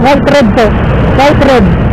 White red po. White red.